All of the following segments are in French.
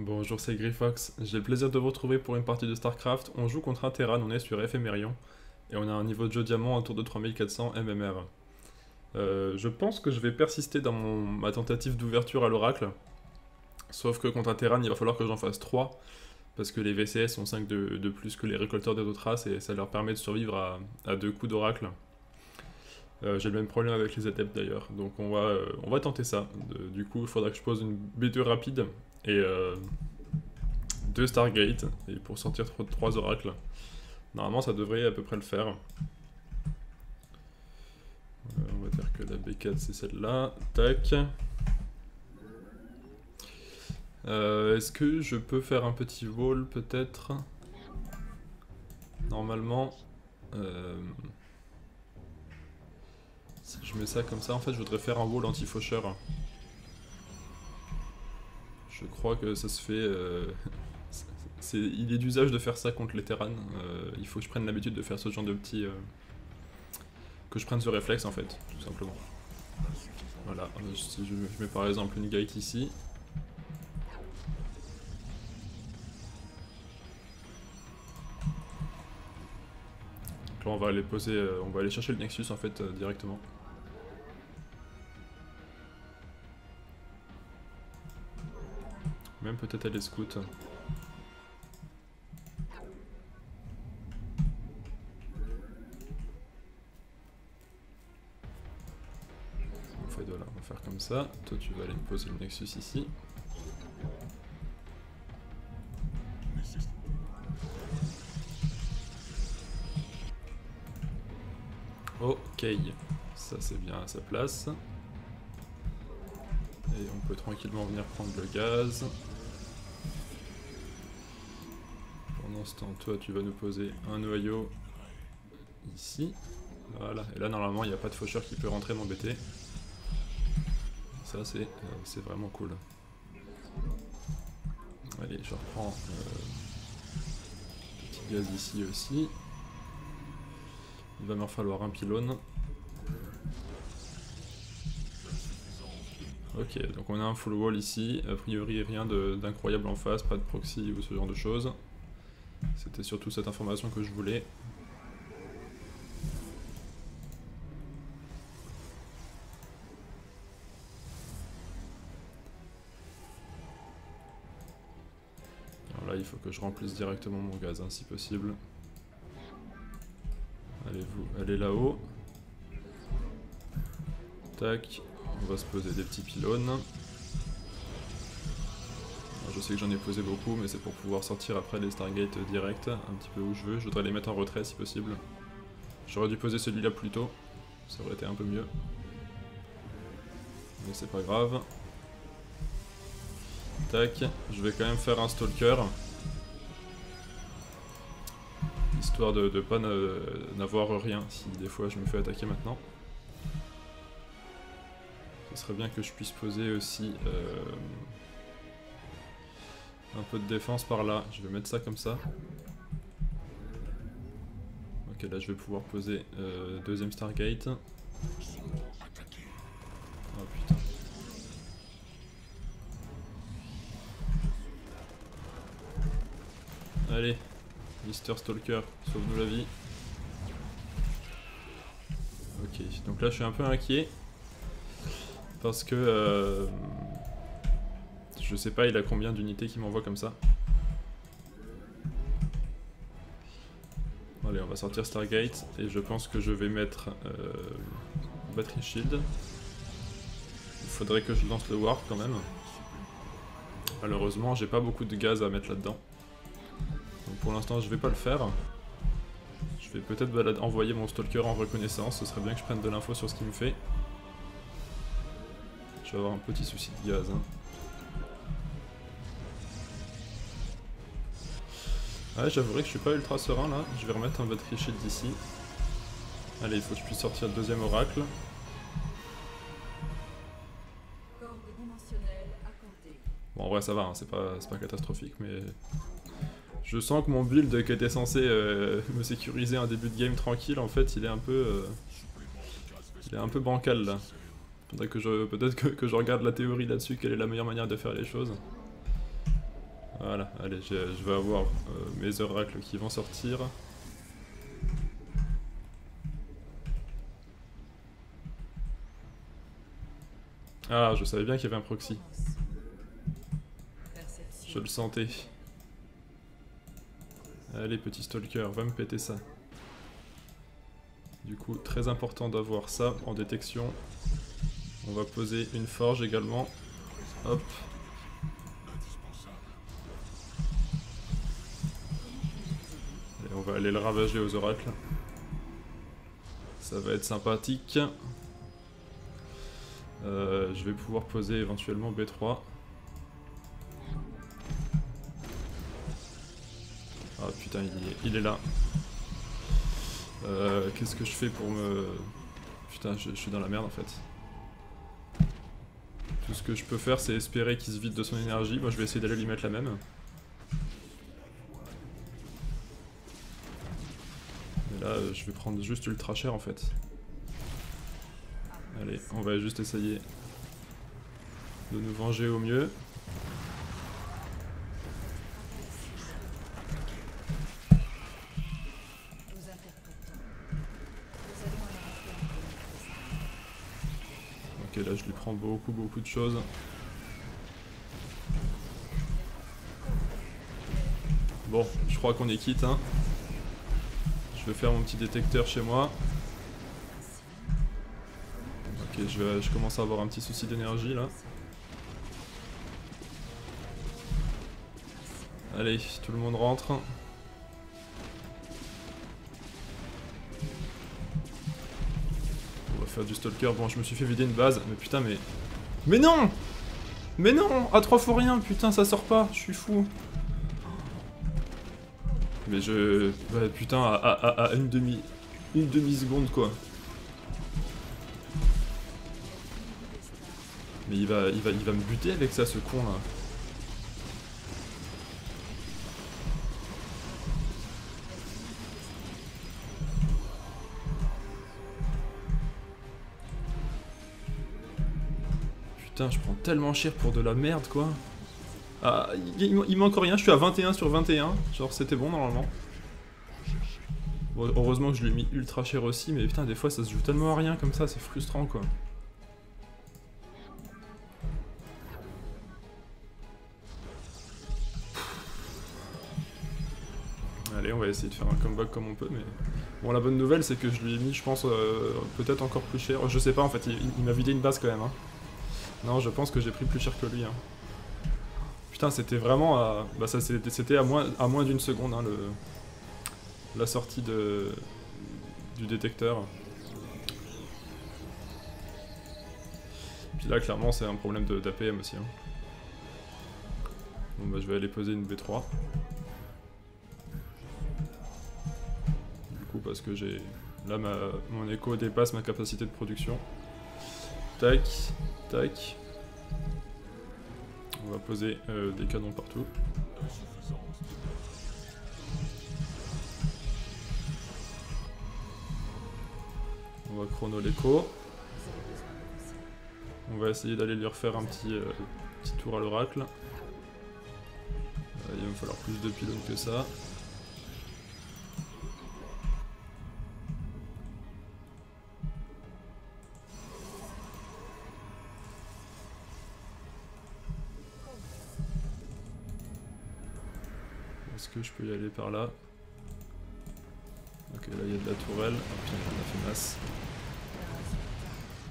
Bonjour, c'est Grifox. J'ai le plaisir de vous retrouver pour une partie de StarCraft. On joue contre un Terran, on est sur Éphémérion. Et on a un niveau de jeu diamant autour de 3400 MMR. Euh, je pense que je vais persister dans ma tentative d'ouverture à l'oracle. Sauf que contre un Terran, il va falloir que j'en fasse 3. Parce que les VCS sont 5 de, plus que les récolteurs des autres races et ça leur permet de survivre à, à deux coups d'oracle. Euh, j'ai le même problème avec les adeptes d'ailleurs, donc on va, euh, on va tenter ça. du coup, il faudra que je pose une B2 rapide et euh, deux Stargate et pour sortir trois oracles. Normalement, ça devrait à peu près le faire. on va dire que la B4 c'est celle-là. Tac. Est-ce que je peux faire un petit wall peut-être? Normalement. Si je mets ça comme ça, en fait, je voudrais faire un wall anti-faucheur. Je crois que ça se fait... Euh, il est d'usage de faire ça contre les Terran. Euh, il faut que je prenne l'habitude de faire ce genre de petit... Euh, que je prenne ce réflexe, en fait, tout simplement. Voilà, si je, mets par exemple une gate ici, Donc là on va aller poser, on va aller chercher le Nexus en fait directement. Peut-être aller scout. On fait on va faire comme ça. Toi tu vas aller me poser le Nexus ici. Ok, ça c'est bien à sa place. Et on peut tranquillement venir prendre le gaz. Toi, tu vas nous poser un noyau ici. Voilà, et là, normalement, il n'y a pas de faucheur qui peut rentrer m'embêter. Ça, c'est euh, vraiment cool. Allez, je reprends euh, petit gaz ici aussi. Il va me falloir un pylône. Ok, donc on a un full wall ici, a priori rien d'incroyable en face, pas de proxy ou ce genre de choses. C'était surtout cette information que je voulais. Alors là, il faut que je remplisse directement mon gaz, hein, si possible. Allez, vous, allez là-haut. Tac, on va se poser des petits pylônes. Je sais que j'en ai posé beaucoup, mais c'est pour pouvoir sortir après les Stargate direct, un petit peu où je veux. Je voudrais les mettre en retrait si possible. J'aurais dû poser celui-là plus tôt, ça aurait été un peu mieux. Mais c'est pas grave. Tac, je vais quand même faire un Stalker. Histoire de, de pas n'avoir rien si des fois je me fais attaquer maintenant ce serait bien que je puisse poser aussi euh, un peu de défense par là. Je vais mettre ça comme ça. Ok, là je vais pouvoir poser euh, deuxième Stargate. Oh putain. Allez, Mister Stalker, sauve-nous la vie. Ok, donc là je suis un peu inquiet. Parce que... Euh, je sais pas, il a combien d'unités qui m'envoie comme ça. Allez, on va sortir Stargate. Et je pense que je vais mettre... Euh, battery Shield. Il faudrait que je lance le Warp quand même. Malheureusement, j'ai pas beaucoup de gaz à mettre là-dedans. Donc pour l'instant, je vais pas le faire. Je vais peut-être envoyer mon Stalker en reconnaissance. Ce serait bien que je prenne de l'info sur ce qu'il me fait. Je vais avoir un petit souci de gaz. Hein. Ouais, j'avouerai que je suis pas ultra serein là. Je vais remettre un battery shield d'ici. Allez, il faut que je puisse sortir le deuxième oracle. Bon, en vrai, ça va, hein. c'est pas, pas catastrophique, mais... Je sens que mon build qui était censé euh, me sécuriser un début de game tranquille, en fait, il est un peu... Euh, il est un peu bancal, là. Peut-être que, je, peut que, que je regarde la théorie là-dessus, quelle est la meilleure manière de faire les choses. Voilà, allez, je vais avoir euh, mes oracles qui vont sortir. Ah, je savais bien qu'il y avait un proxy. Je le sentais. Allez, petit stalker, va me péter ça. Du coup, très important d'avoir ça en détection. On va poser une forge également. Hop. On va aller le ravager aux oracles. Ça va être sympathique. Euh, je vais pouvoir poser éventuellement B3. Ah putain, il est, là. Euh, qu'est-ce que je fais pour me... Putain, je, suis dans la merde en fait. Tout ce que je peux faire, c'est espérer qu'il se vide de son énergie. Moi, je vais essayer d'aller lui mettre la même. Je vais prendre juste ultra cher en fait. Allez, on va juste essayer de nous venger au mieux. Ok, là je lui prends beaucoup beaucoup de choses. Bon, je crois qu'on est quitte. Hein. Je vais faire mon petit détecteur chez moi je, commence à avoir un petit souci d'énergie là. Allez, tout le monde rentre. On va faire du stalker. Bon, je me suis fait vider une base, mais putain, mais... Mais non Mais non À trois fois rien, putain, ça sort pas, je suis fou. Mais je... putain, à, à une demi... Une demi-seconde, quoi. Mais il va, il va, il va me buter avec ça, ce con là. Putain, je prends tellement cher pour de la merde quoi. Ah, il, il manque rien, je suis à 21 sur 21. Genre, c'était bon normalement. heureusement que je l'ai mis ultra cher aussi, mais putain, des fois ça se joue tellement à rien comme ça, c'est frustrant quoi. on va essayer de faire un comeback comme on peut, mais... Bon, la bonne nouvelle, c'est que je lui ai mis, je pense, euh, peut-être encore plus cher. Je sais pas, en fait, il, m'a vidé une base quand même. Hein. Non, je pense que j'ai pris plus cher que lui. Hein. Putain, c'était vraiment à... Bah, ça, c'était à moins, à moins d'une seconde, hein, le... la sortie de... du détecteur. Puis là, clairement, c'est un problème d'APM aussi. Hein. Bon, bah, je vais aller poser une B3. parce que j'ai là mon écho dépasse ma capacité de production. Tac, tac. On va poser euh, des canons partout. On va chrono l'écho. On va essayer d'aller lui refaire un petit, euh, petit tour à l'oracle. Euh, il va me falloir plus de pylônes que ça. Je peux y aller par là Ok, là il y a de la tourelle. Ah putain, on a fait masse.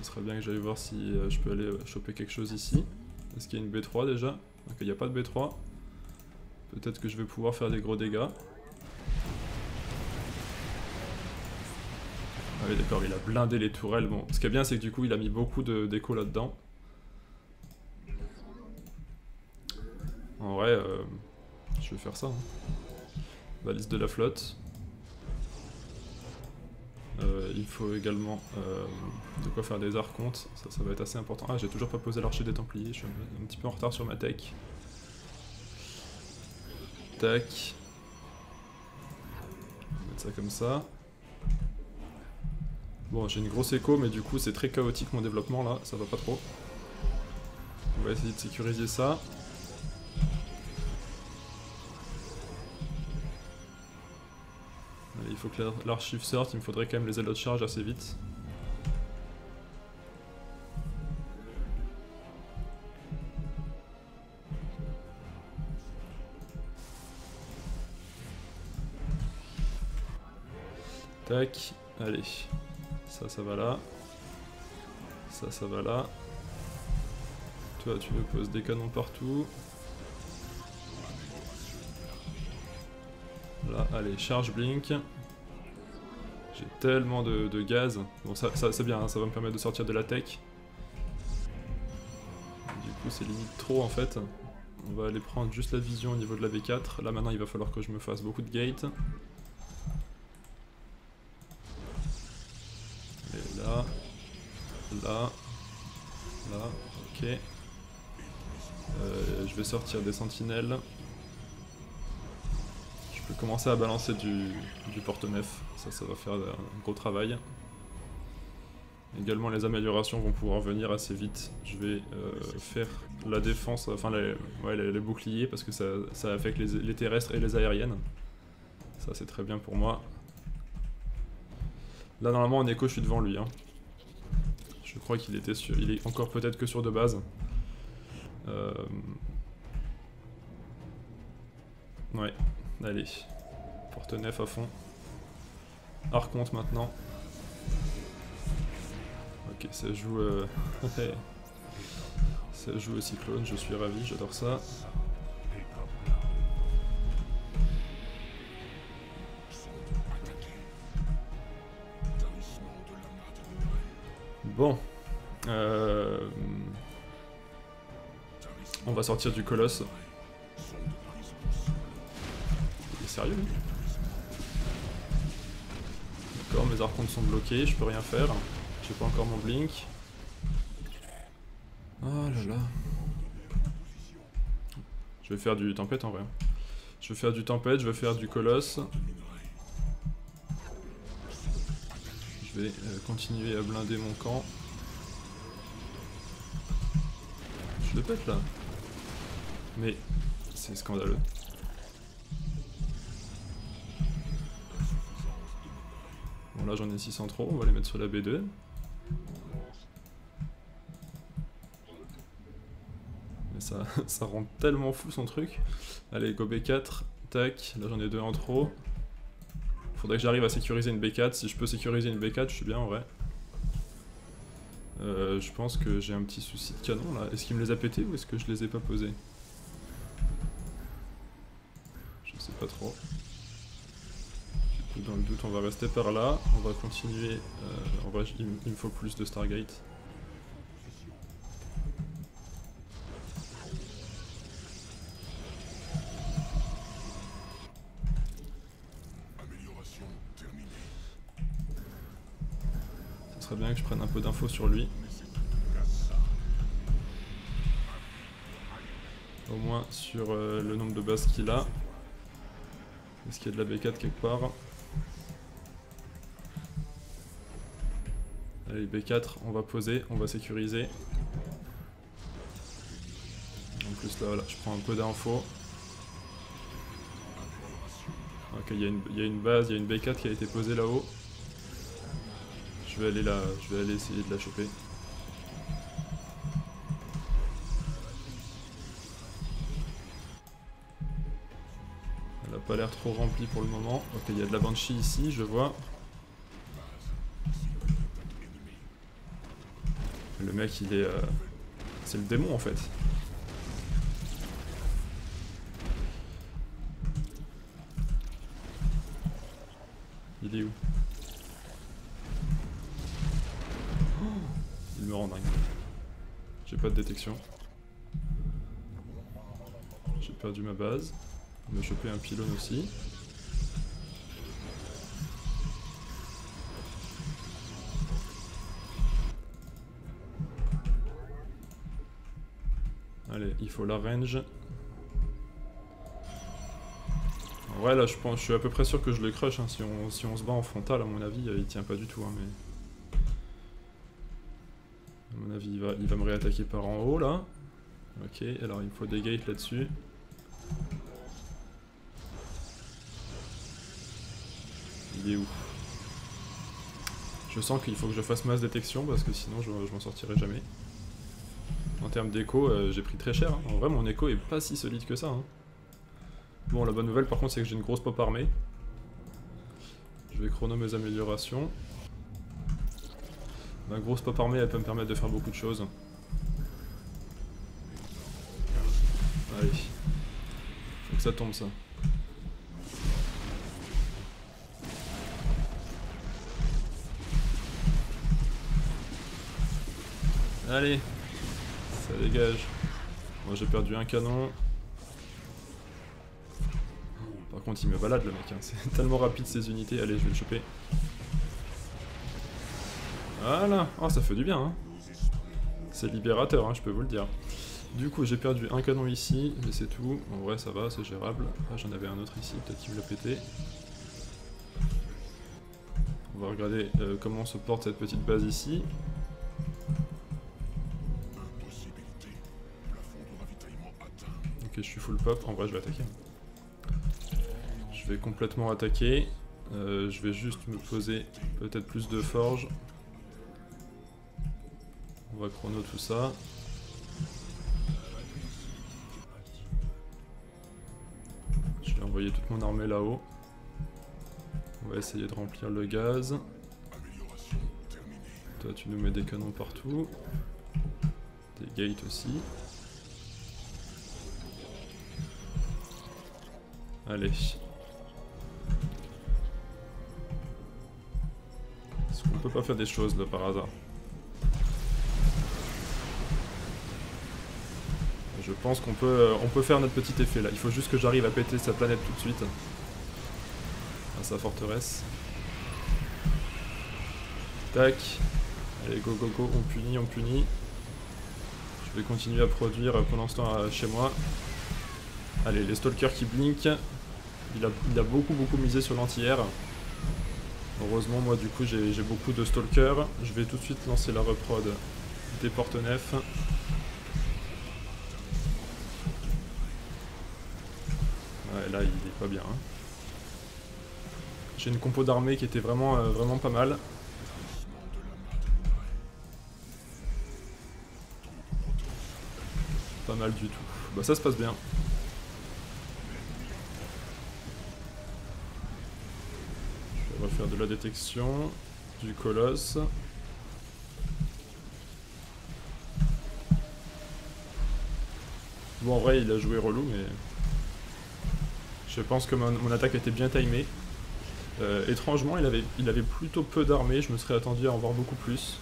Ce serait bien que j'aille voir si euh, je peux aller euh, choper quelque chose ici. Est-ce qu'il y a une B3 déjà? Ok, il n'y a pas de B3. Peut-être que je vais pouvoir faire des gros dégâts. Ah oui d'accord, il a blindé les tourelles. Bon, ce qui est bien c'est que du coup il a mis beaucoup d'écho là-dedans. En vrai, euh, je vais faire ça. Hein. Valise de la flotte. Euh, il faut également euh, de quoi faire des archontes, ça, ça va être assez important. Ah, j'ai toujours pas posé l'archer des Templiers, je suis un, petit peu en retard sur ma tech. Tac. On va mettre ça comme ça. Bon, j'ai une grosse écho, mais du coup c'est très chaotique mon développement là, ça va pas trop. On va essayer de sécuriser ça. Faut que l'archive sorte, il me faudrait quand même les de charge assez vite. Tac, allez. Ça, ça va là. Ça, ça va là. Toi, tu me poses des canons partout. Là, allez, charge blink. J'ai tellement de, gaz. Bon, ça, c'est bien, hein, ça va me permettre de sortir de la tech. Du coup, c'est limite trop en fait. On va aller prendre juste la vision au niveau de la V4. Là, maintenant, il va falloir que je me fasse beaucoup de gates. Et là, là, là, ok. Euh, je vais sortir des sentinelles commencer à balancer du, porte-nef. Ça, ça va faire un gros travail. Également, les améliorations vont pouvoir venir assez vite. Je vais euh, faire la défense, enfin les, boucliers, parce que ça, affecte les, terrestres et les aériennes. Ça, c'est très bien pour moi. Là, normalement, en écho, je suis devant lui. Hein. Je crois qu'il était sur... Il est encore peut-être que sur de base. Euh... Ouais, Allez, porte neuf à fond. Arconte maintenant. Ok, ça joue... Euh... ça joue au cyclone, je suis ravi, j'adore ça. Bon. Euh... On va sortir du colosse. Sérieux D'accord, mes archontes sont bloqués, je peux rien faire. J'ai pas encore mon blink. Oh là là. Je vais faire du tempête en vrai. Je vais faire du tempête, je vais faire du colosse. Je vais euh, continuer à blinder mon camp. Je le pète là. Mais c'est scandaleux. Là j'en ai 600 trop, on va les mettre sur la B2. Mais ça, ça rend tellement fou son truc. Allez, go B4, tac, là j'en ai deux en trop. Faudrait que j'arrive à sécuriser une B4, si je peux sécuriser une B4 je suis bien en vrai. Euh, je pense que j'ai un petit souci de canon là. Est-ce qu'il me les a pétés ou est-ce que je les ai pas posés? Je sais pas trop dans le doute, on va rester par là. On va continuer. Euh, il, me faut plus de Stargate. Ce serait bien que je prenne un peu d'infos sur lui. Au moins sur euh, le nombre de bases qu'il a. Est-ce qu'il y a de la B4 quelque part? Allez, B4, on va poser, on va sécuriser. En plus là, je prends un peu d'infos. Ok, il y, a une base, il y a une B4 qui a été posée là-haut. Je vais aller là, je vais aller essayer de la choper. Elle a pas l'air trop remplie pour le moment. Ok, il y a de la Banshee ici, je vois. Le mec, il est... Euh, c'est le démon, en fait. Il est où? Il me rend dingue. J'ai pas de détection. J'ai perdu ma base. On m'a chopé un pylône aussi. Faut la range. Ouais, là, je, pense, je suis à peu près sûr que je le crush. Hein. Si, on, si, on, se bat en frontal, à mon avis, euh, il tient pas du tout. Hein, mais... À mon avis, il va, il va me réattaquer par en haut, là. Ok, alors il me faut des gates là-dessus. il est où? Je sens qu'il faut que je fasse masse détection parce que sinon je, m'en sortirai jamais. En termes d'écho, euh, j'ai pris très cher. Hein. En vrai, mon écho est pas si solide que ça. Hein. Bon, la bonne nouvelle par contre, c'est que j'ai une grosse pop armée. Je vais chrono mes améliorations. Ma grosse pop armée, elle peut me permettre de faire beaucoup de choses. Allez. Faut que ça tombe, ça. Allez dégage. Moi j'ai perdu un canon. Par contre il me balade le mec, hein. c'est tellement rapide ces unités. Allez je vais le choper. Voilà Oh ça fait du bien hein. C'est libérateur hein, je peux vous le dire. Du coup j'ai perdu un canon ici, mais c'est tout. En vrai ça va, c'est gérable. Ah j'en avais un autre ici, peut-être qu'il me l'a pété. On va regarder euh, comment se porte cette petite base ici. Je suis full pop. En vrai, je vais attaquer. Je vais complètement attaquer. Euh, je vais juste me poser peut-être plus de forge. On va chrono tout ça. Je vais envoyer toute mon armée là-haut. On va essayer de remplir le gaz. Toi, tu nous mets des canons partout. Des gates aussi. Allez. Est-ce qu'on peut pas faire des choses là par hasard Je pense qu'on peut, euh, on peut faire notre petit effet là. Il faut juste que j'arrive à péter sa planète tout de suite. À sa forteresse. Tac. Allez, go, go, go. On punit, on punit. Je vais continuer à produire pendant ce temps chez moi. Allez, les stalkers qui blinkent. Il a, beaucoup beaucoup misé sur l'anti-air. Heureusement, moi du coup j'ai beaucoup de stalkers. Je vais tout de suite lancer la reprod des porte-nefs. Ouais, là il est pas bien. Hein. J'ai une compo d'armée qui était vraiment, euh, vraiment pas mal. Pas mal du tout. Bah ça se passe bien. On va faire de la détection, du colosse. Bon, en vrai, il a joué relou, mais... Je pense que mon, attaque était bien timée. Euh, étrangement, il avait, il avait plutôt peu d'armées, je me serais attendu à en voir beaucoup plus.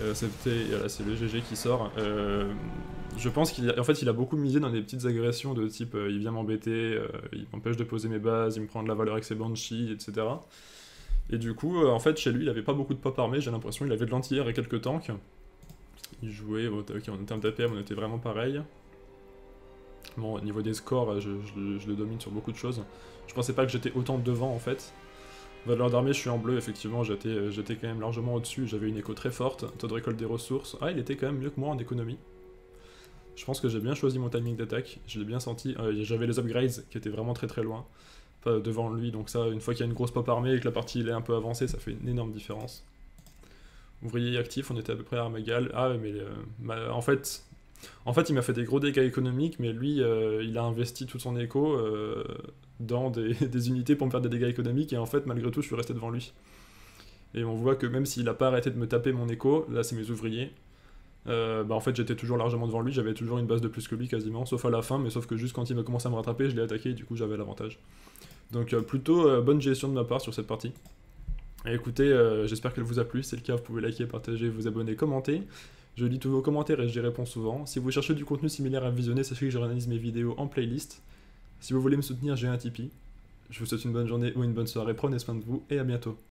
Euh, c'était, voilà, c'est le GG qui sort. Euh, je pense qu'il en fait, il a beaucoup misé dans des petites agressions de type euh, il vient m'embêter, il m'empêche de poser mes bases, il me prend de la valeur avec ses banshees, etc. Et du coup, en fait, chez lui, il avait pas beaucoup de pop armés, j'ai l'impression qu'il avait de lanti et quelques tanks. Il jouait, ok, en termes d'APM, on était vraiment pareil. Bon, au niveau des scores, je, le domine sur beaucoup de choses. Je pensais pas que j'étais autant devant en fait. Valeur d'armée, je suis en bleu, effectivement, euh, j'étais quand même largement au-dessus, j'avais une écho très forte, taux de récolte des ressources. Ah, il était quand même mieux que moi en économie. Je pense que j'ai bien choisi mon timing d'attaque, je l'ai bien senti. Euh, j'avais les upgrades qui étaient vraiment très très loin, pas devant lui, donc ça, une fois qu'il y a une grosse pop armée et que la partie est un peu avancée, ça fait une énorme différence. Ouvrier actif, on était à peu près à armes égales. Ah, mais euh, en fait, en fait, il m'a fait des gros dégâts économiques, mais lui, il a investi tout son écho dans des, unités pour me faire des dégâts économiques, et en fait, malgré tout, je suis resté devant lui. Et on voit que même s'il n'a pas arrêté de me taper mon écho, là c'est mes ouvriers, euh, bah en fait j'étais toujours largement devant lui, j'avais toujours une base de plus que lui quasiment, sauf à la fin, mais sauf que juste quand il m'a commencé à me rattraper, je l'ai attaqué et du coup j'avais l'avantage. Donc euh, plutôt euh, bonne gestion de ma part sur cette partie. Écoutez, j'espère qu'elle vous a plu, si c'est le cas vous pouvez liker, partager, vous abonner, commenter. Je lis tous vos commentaires et j'y réponds souvent. Si vous cherchez du contenu similaire à visionner, sachez que je réalise mes vidéos en playlist. Si vous voulez me soutenir, j'ai un Tipeee. Je vous souhaite une bonne journée ou une bonne soirée, prenez soin de vous et à bientôt.